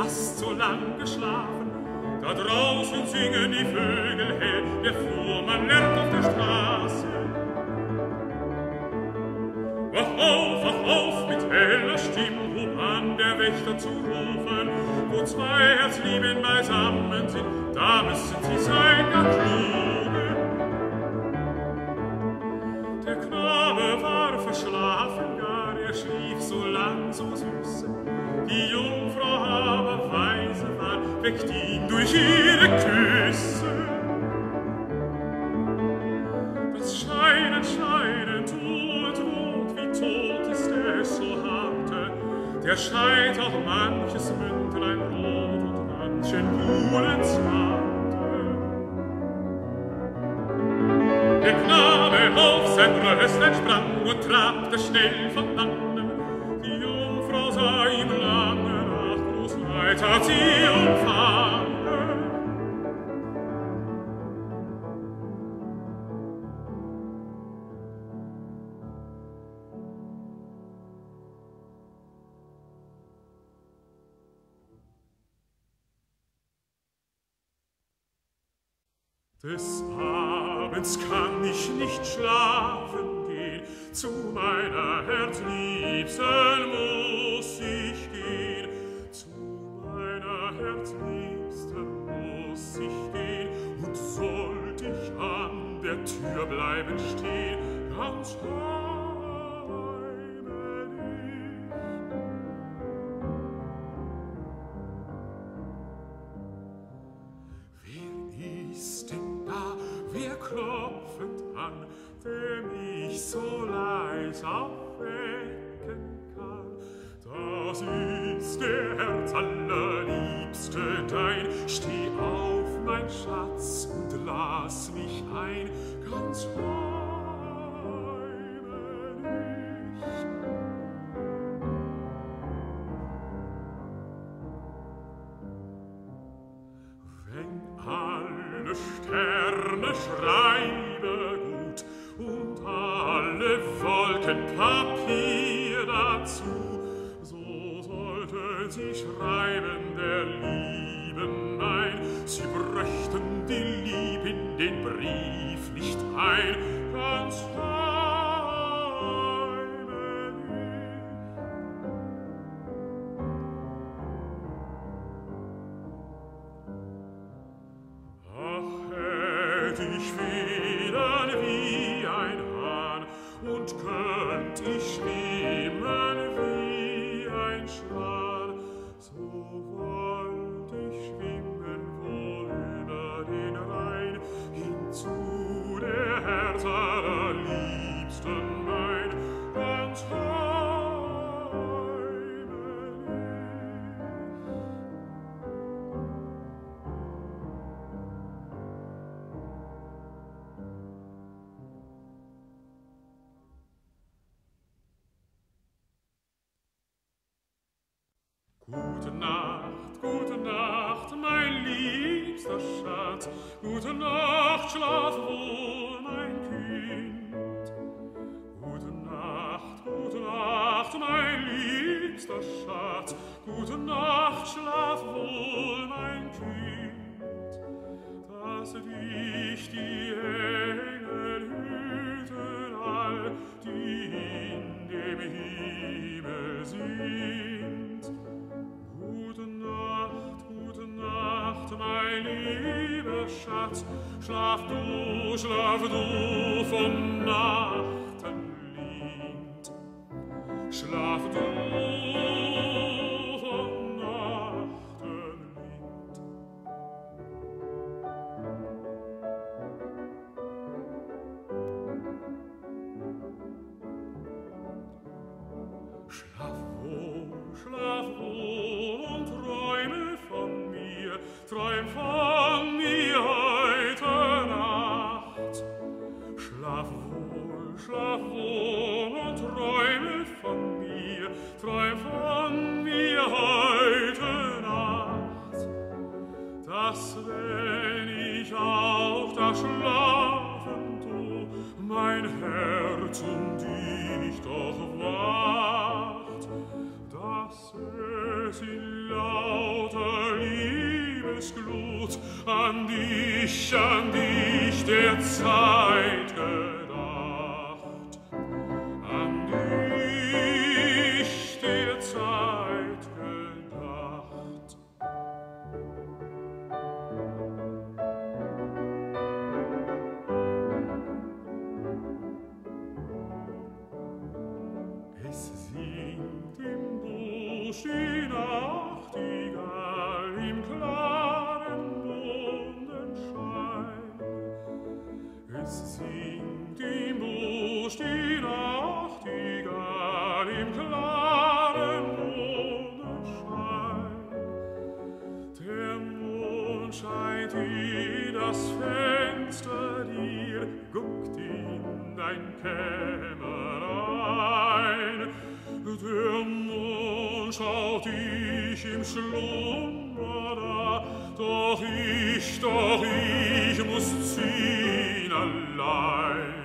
hast so lang geschlafen. Da draußen singen die Vögel hell, der Fuhrmann lernt auf der Straße. Wach auf, wach auf, mit heller Stimme hob an der Wächter zu rufen, wo zwei Herzlieben beisammen sind, da müssen sie sein, ja kluge. Der Knabe war verschlafen, gar er schlief so lang, so süß, die Jungfrau aber weise war, weckt ihn durch ihre Küsse. Das Scheinen, Scheinen tut rot, wie tot ist es so harte, der scheit auch manches Mündlein rot und manchen Buhlen zarte. Der Knabe auf sein Röstlein sprang und trabte schnell von Land Des Abends kann ich nicht schlafen gehen, zu meiner Herzliebsten muss ich gehen, zu meiner Herzliebsten muss ich gehen, und sollt ich an der Tür bleiben stehen, ganz heimlich. Schlaf du, schlaf du vom Nachtenlied. doch ich, doch ich muss ziehen allein.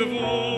The voice.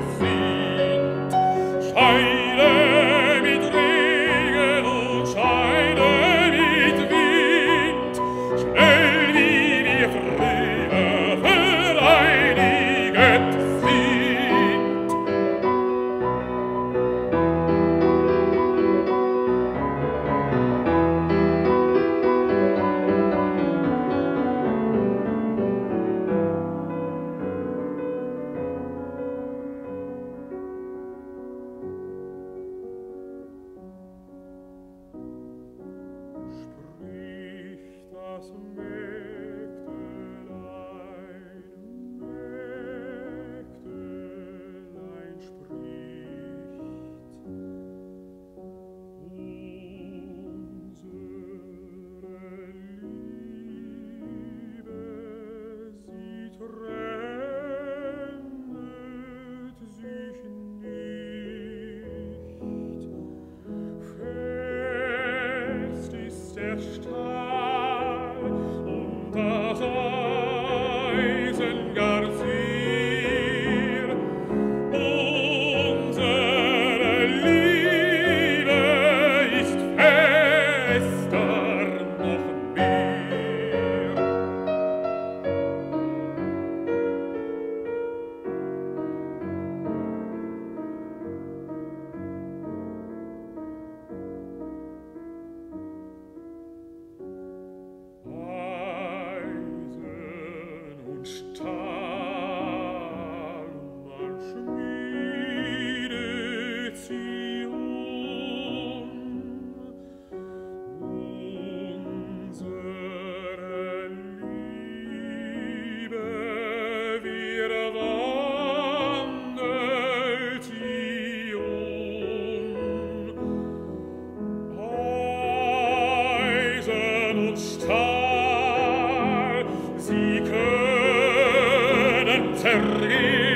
empfängt, zerriert.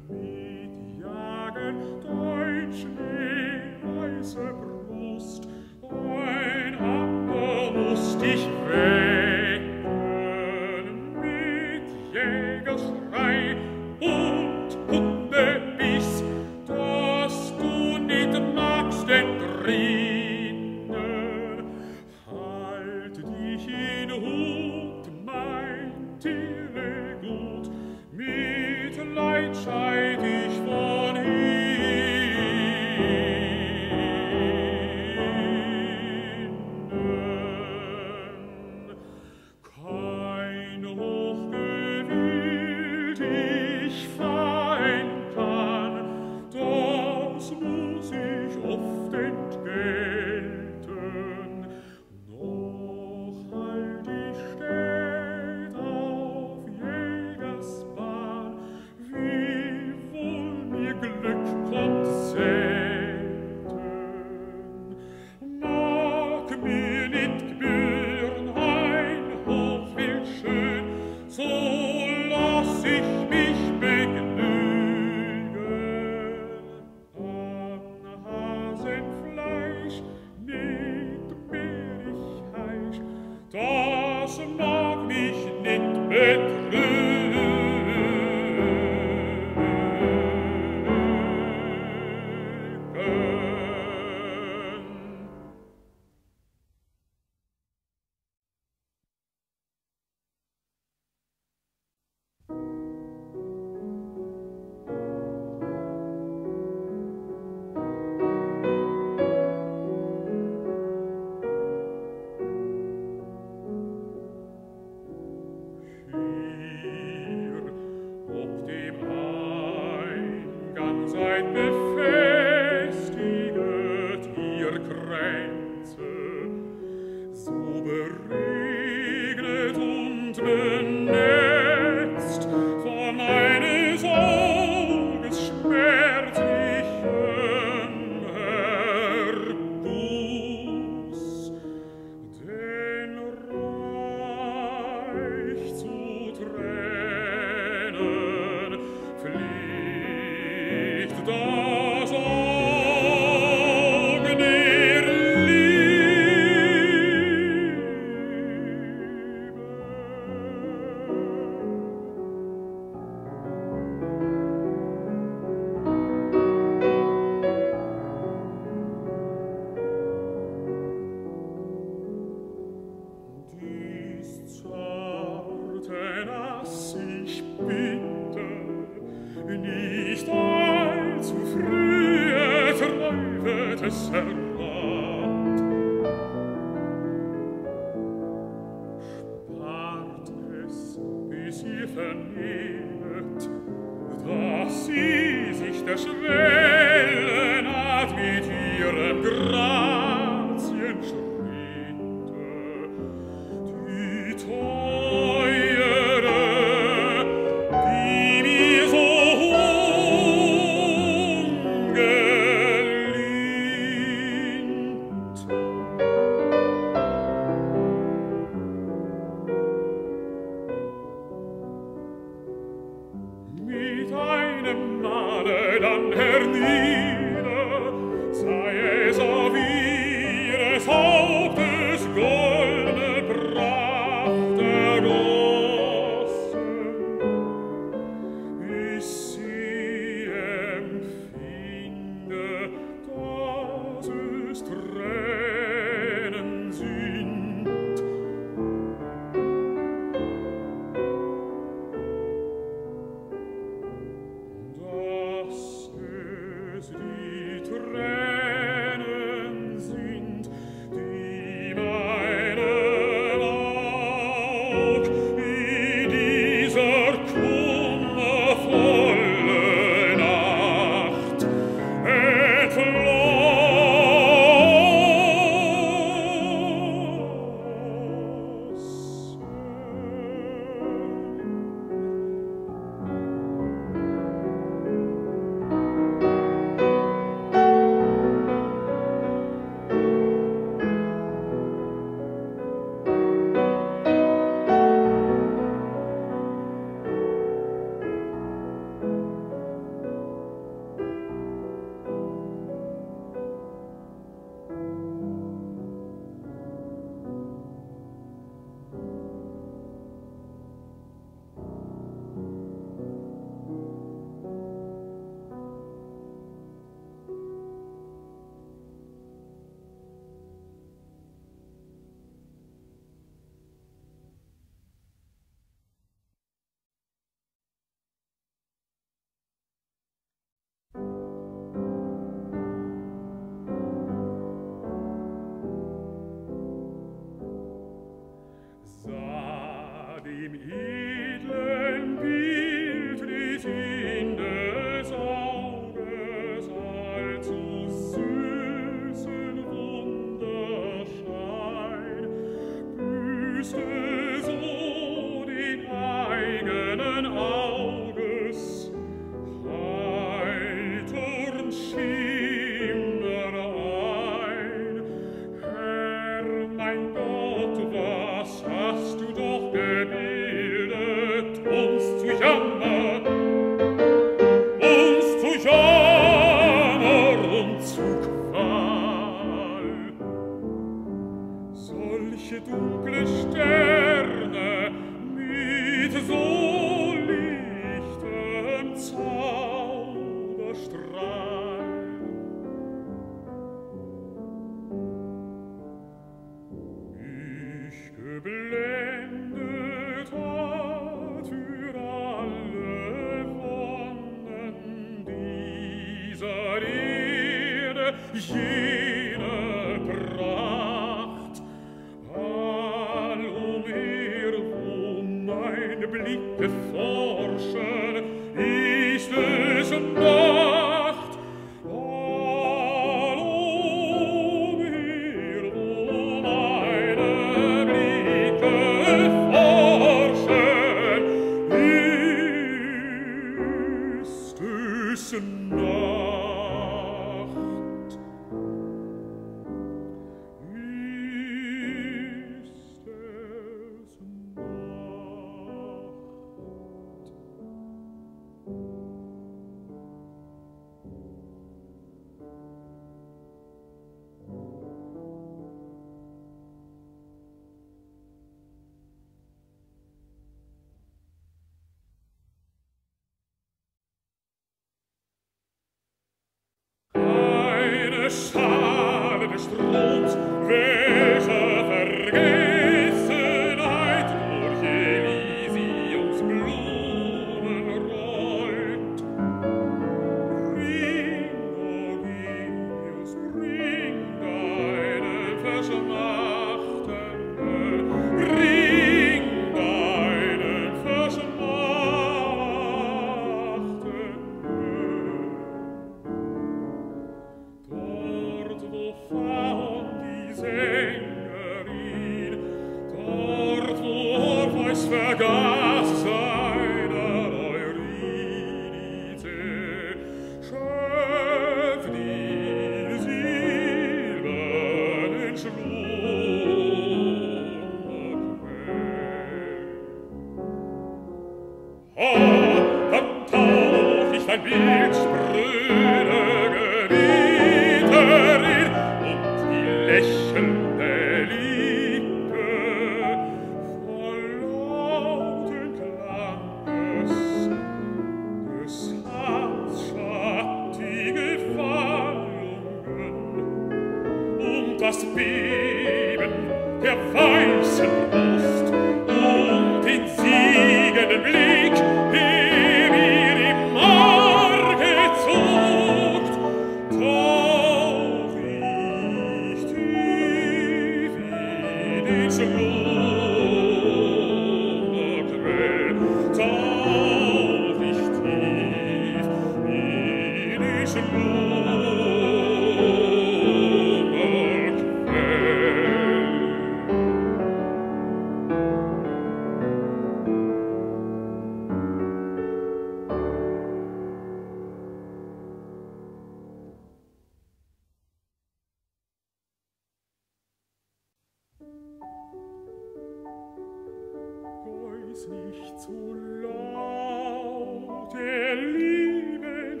nicht zu laut, der lieben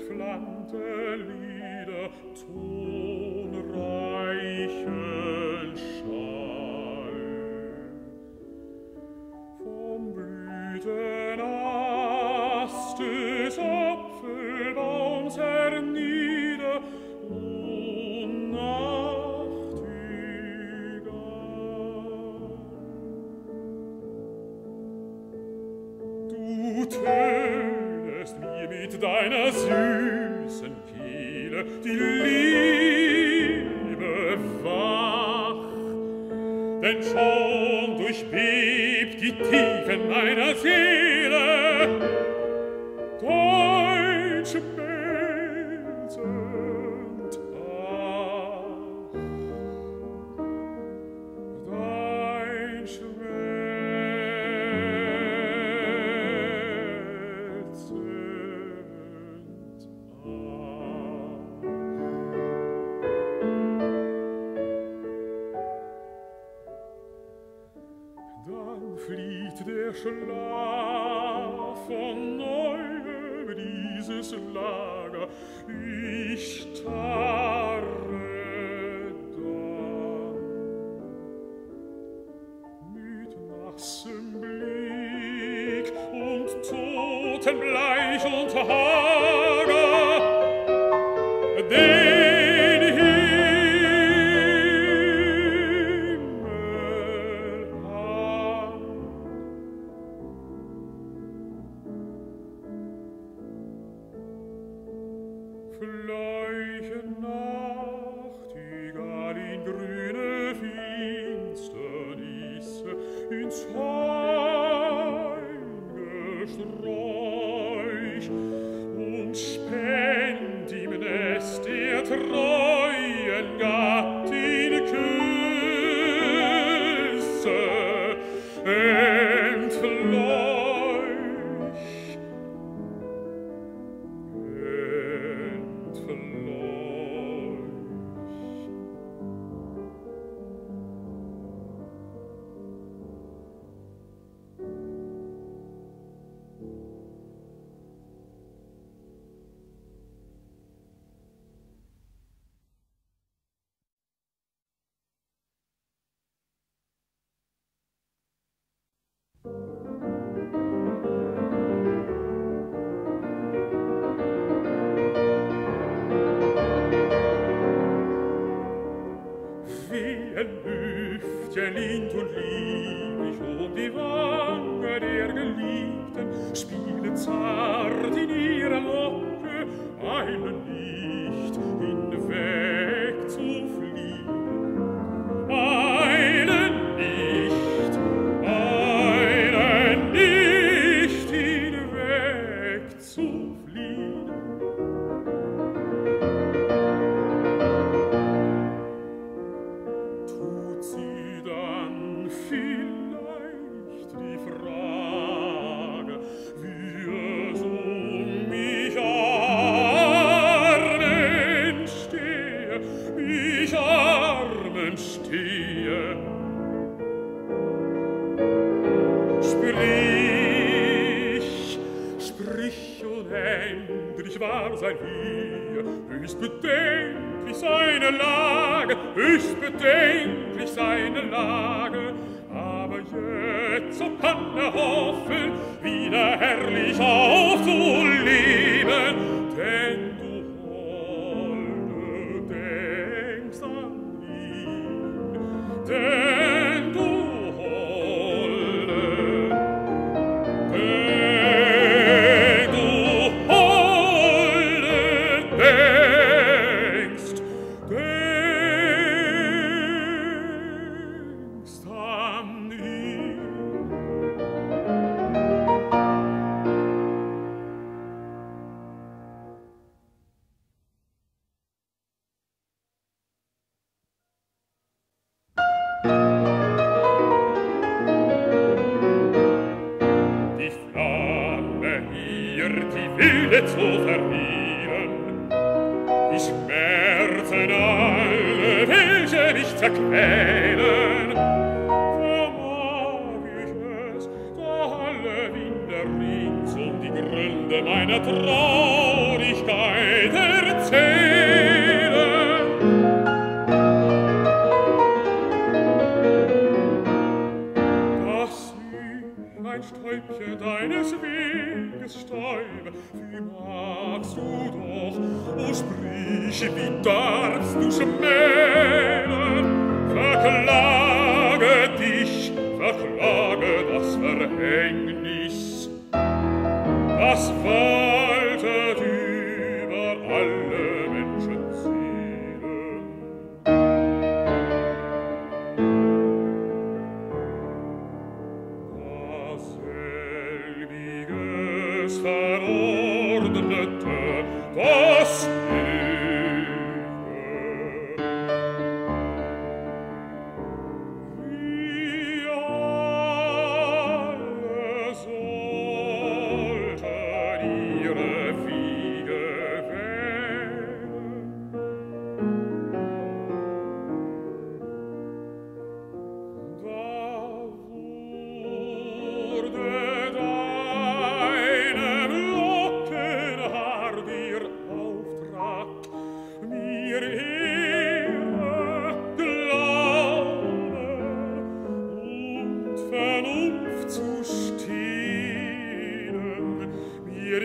Lieder tot. süßen Kiele die Liebe. Denn schon durchbebt die Tiefen meiner See,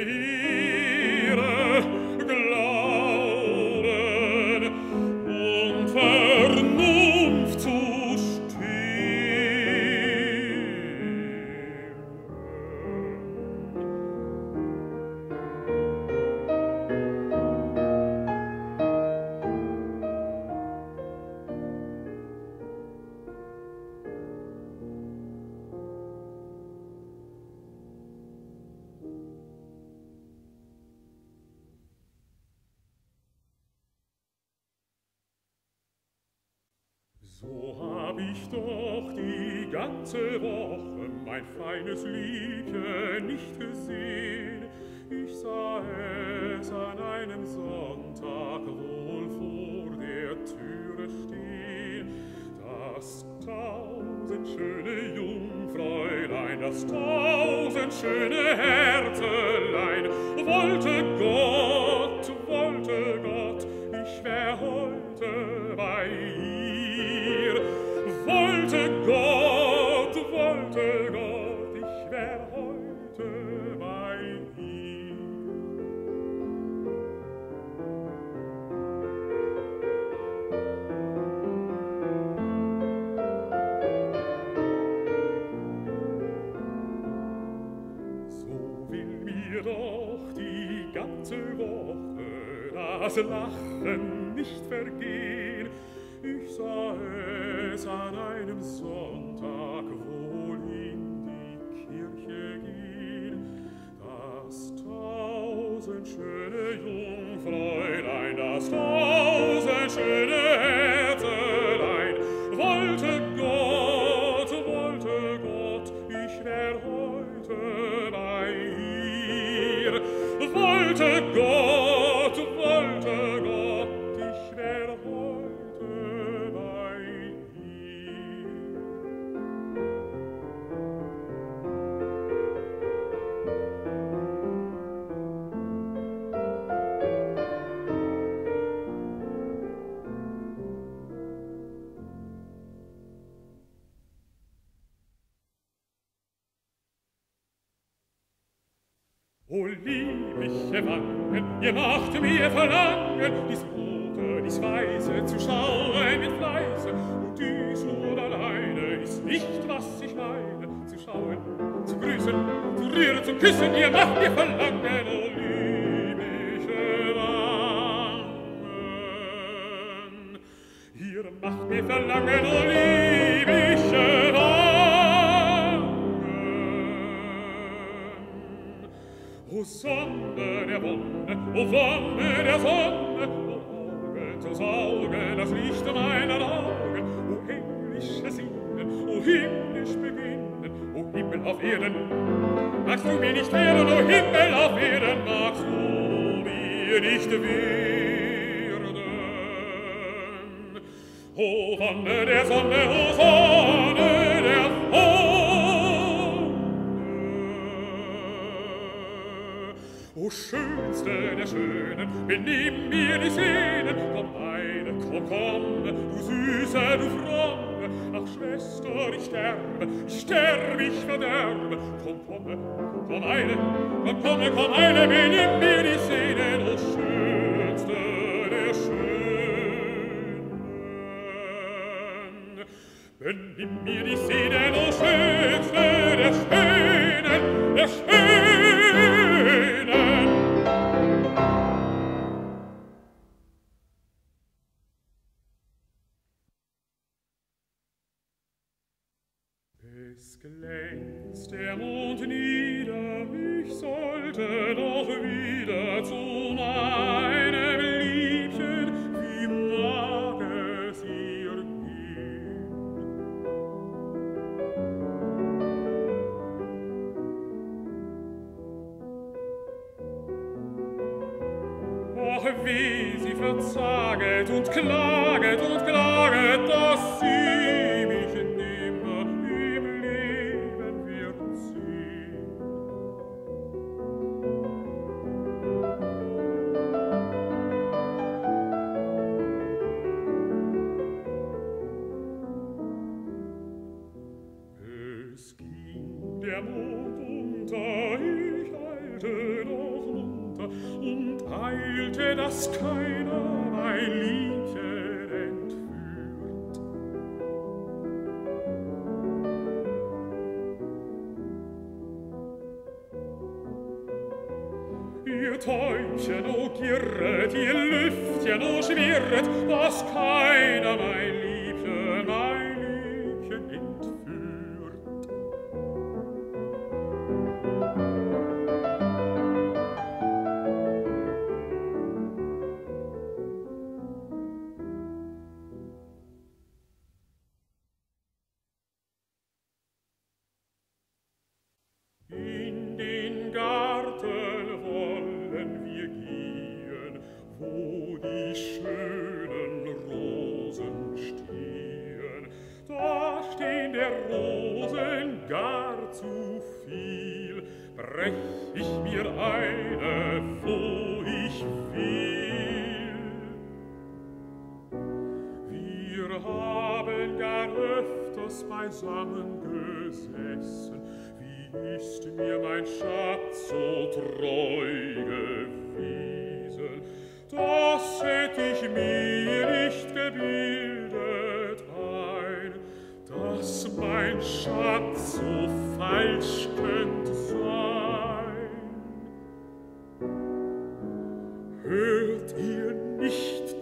Maria. ihr macht mir verlangen, dies Gute, dies Weise zu schauen mit Fleiße, und dies nur alleine ist nicht, was ich meine, zu schauen, zu grüßen, zu rühren, zu küssen, ihr macht mir verlangen, oh liebliche Wangen. Ihr macht mir verlangen, oh Sonne der Sonne, o Auge zu das Licht meiner Augen, o himmlische Sinnen, o himmlisch Beginnen, o Himmel auf Erden, magst du mir nicht o Himmel auf Erden, magst du mir nicht werden. O der Sonne, o Sonne, schönste der Schönen, benimm mir die Sehnen, komm heim, komm, komm, du Süße, du Fromme, ach Schwester, ich sterbe, ich sterbe, ich verderbe, komm, komme, komm eine, komm, komme, komm eine, benimm mir die Sehnen, o schönste der Schönen, benimm mir die Sehnen, o schönste wie sie verzaget und klagt,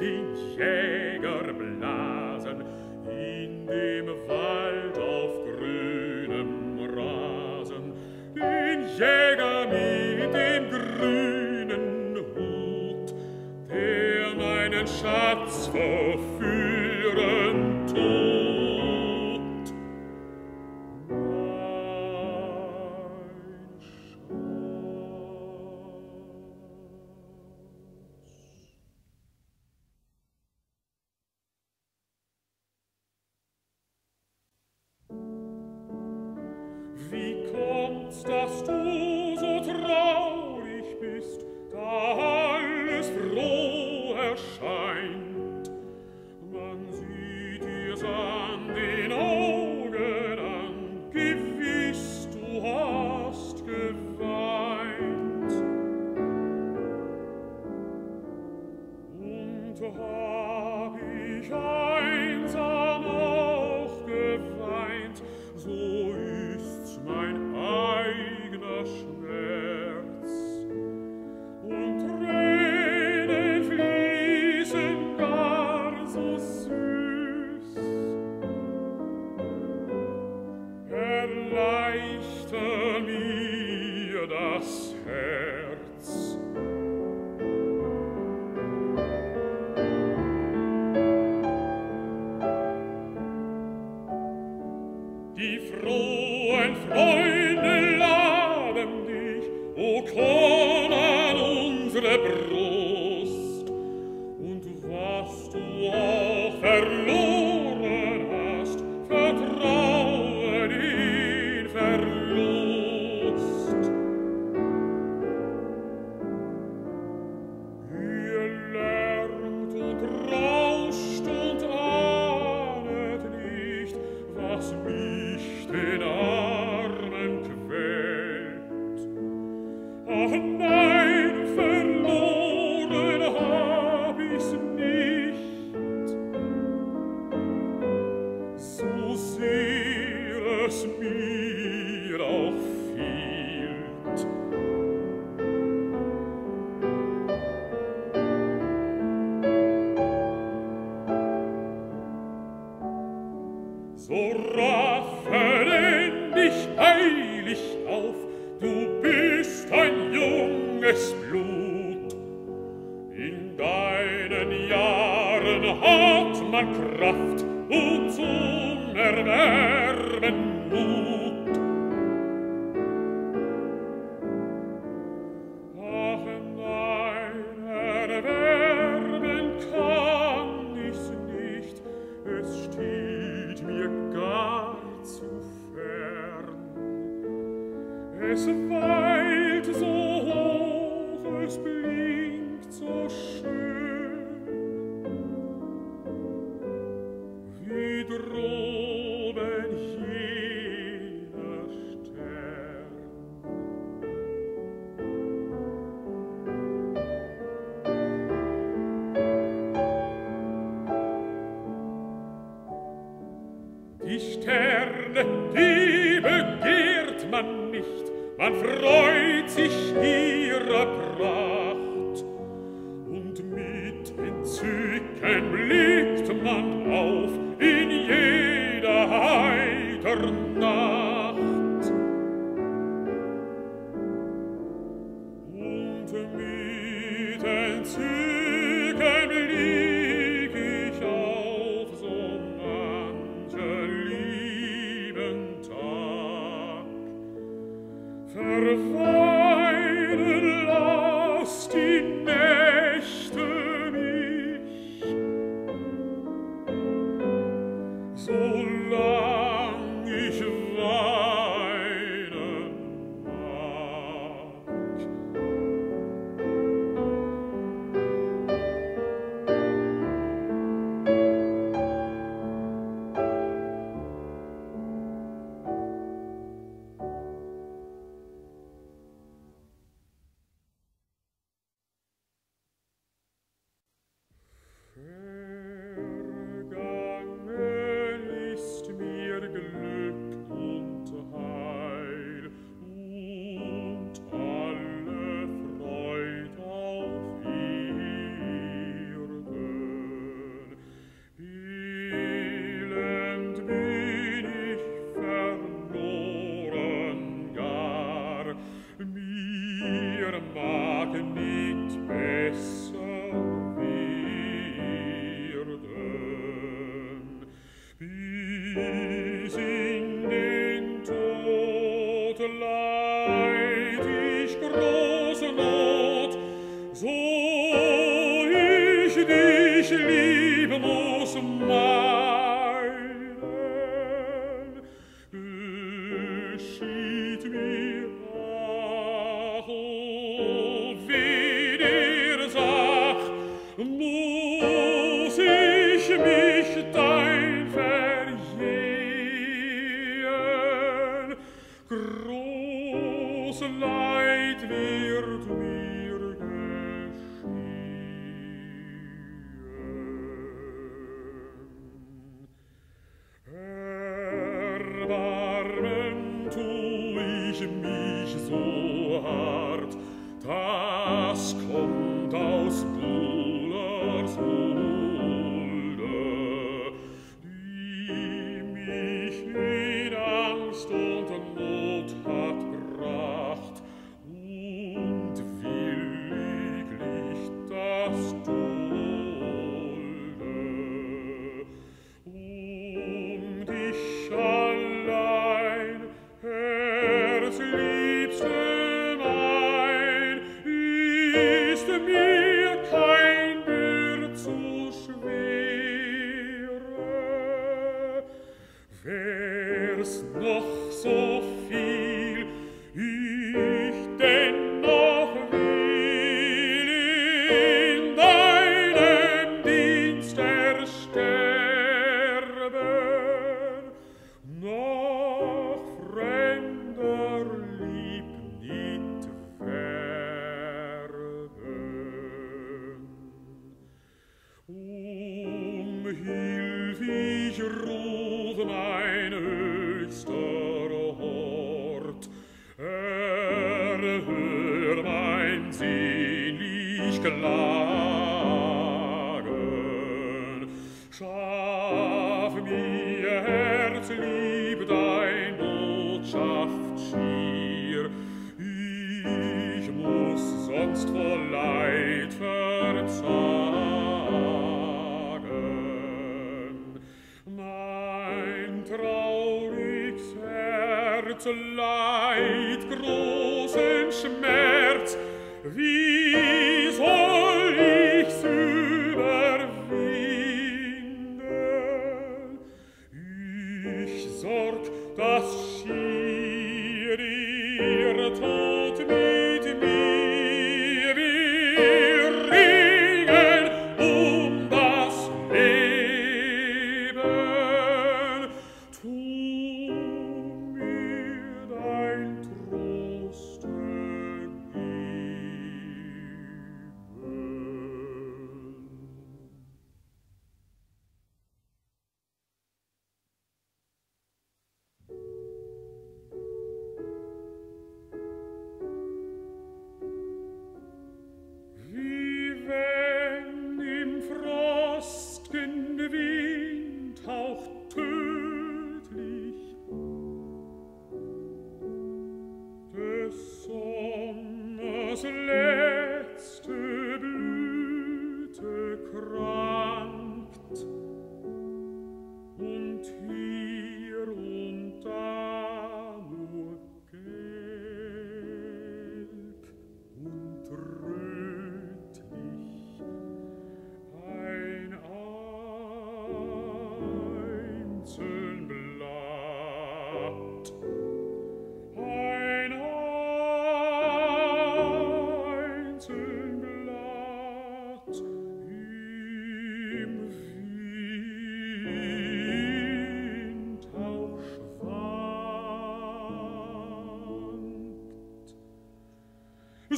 dich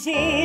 So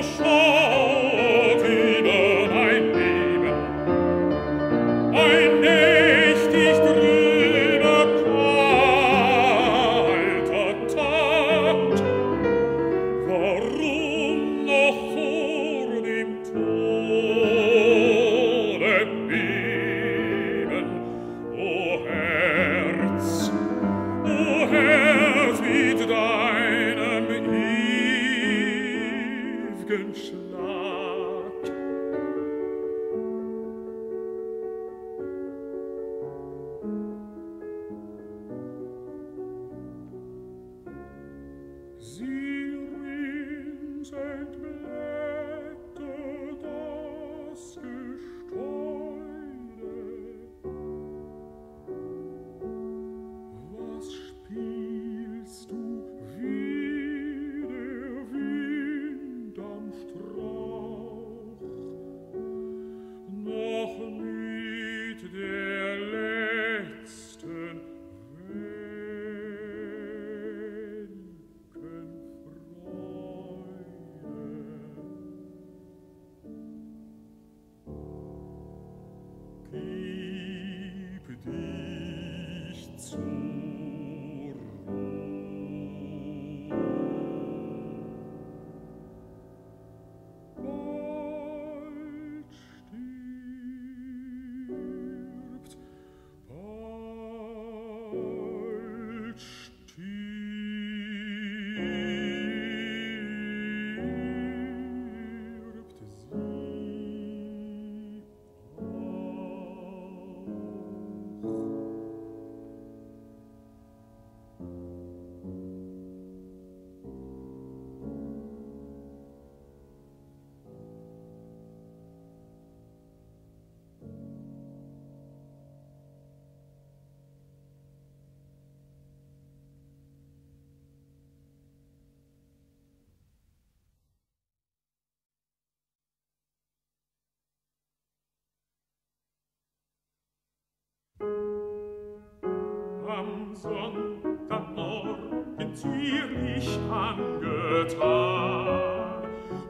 am Sonntagmorgen in Zürich angetan.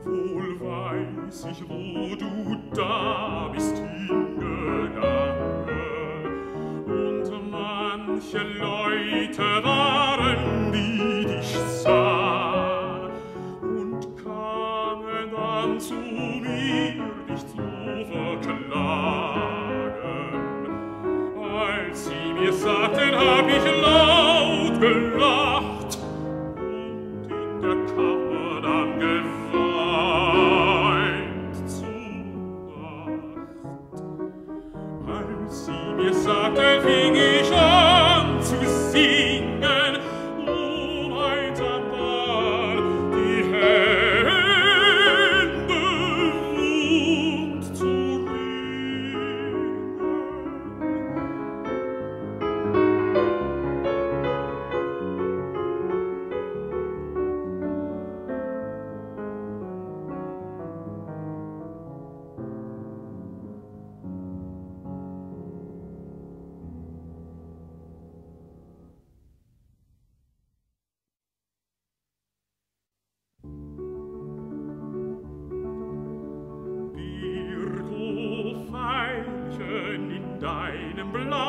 Wohl weiß ich, wo du da bist hingegangen, und manche Leute waren Blood.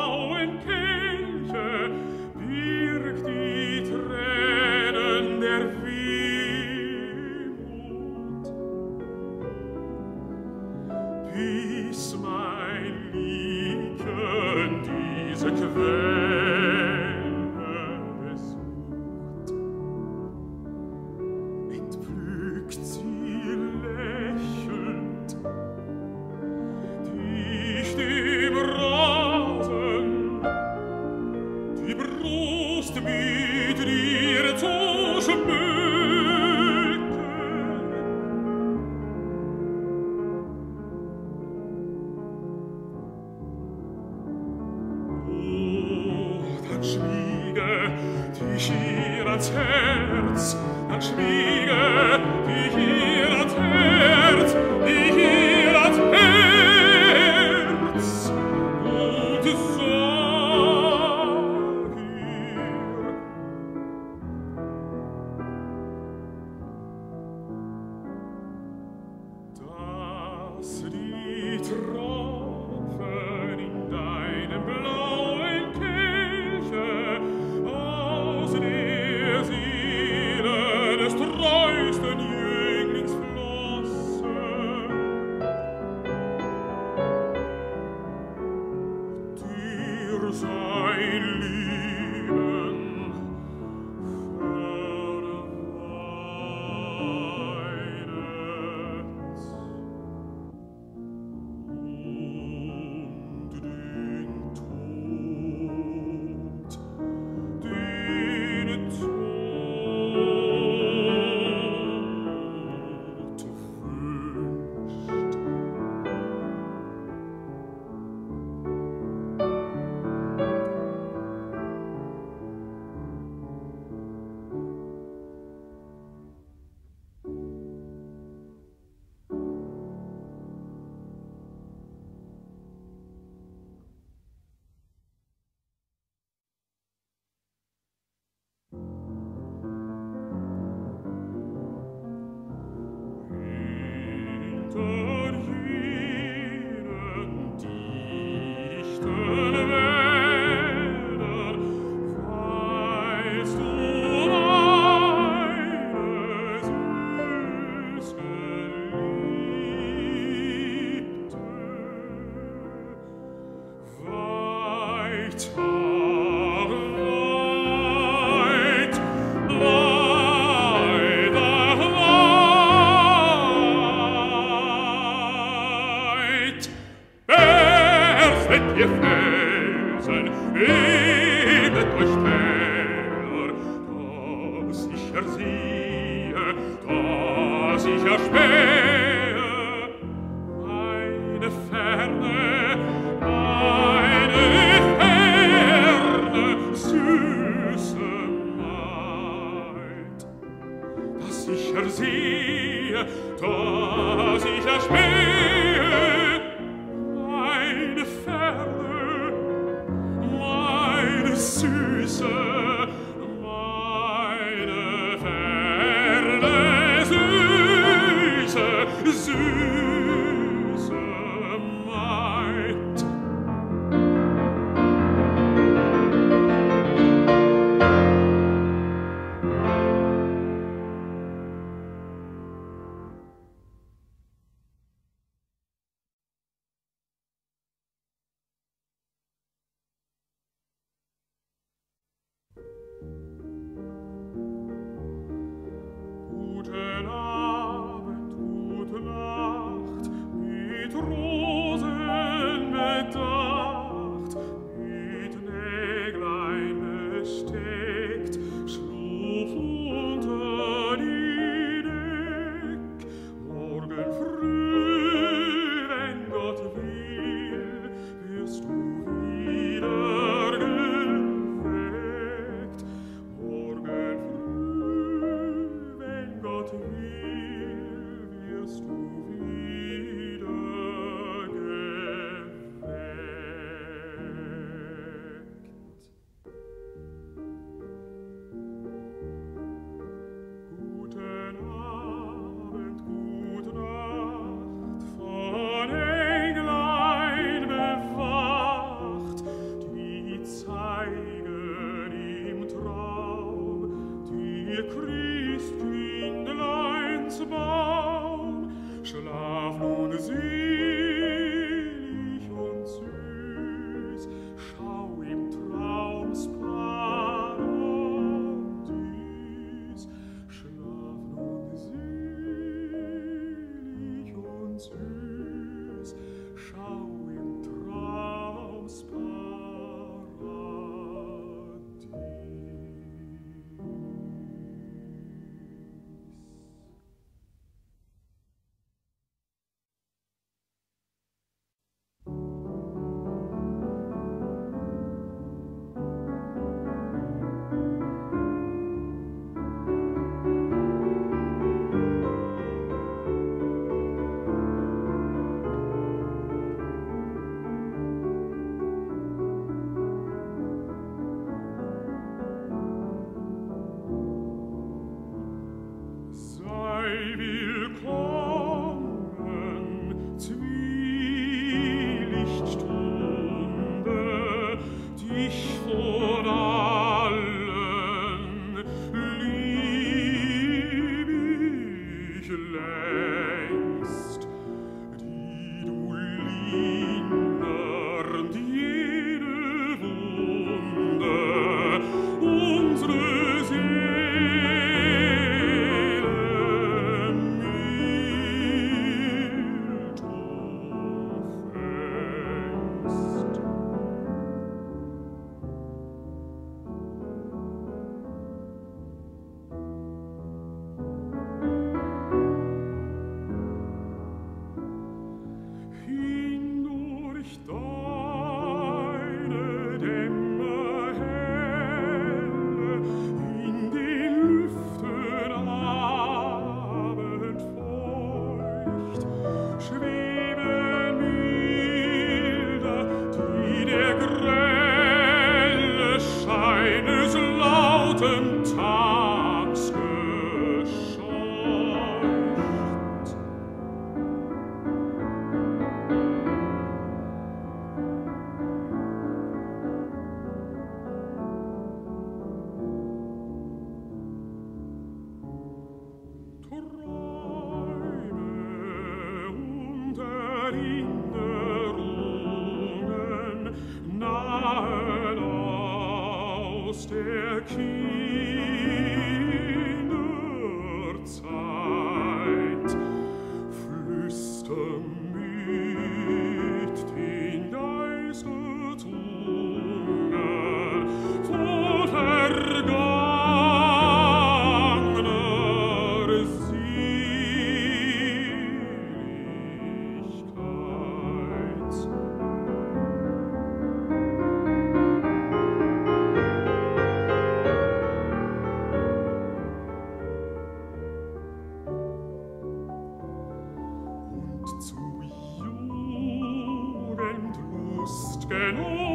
genug.